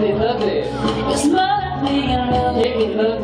Me hug it. Let me hug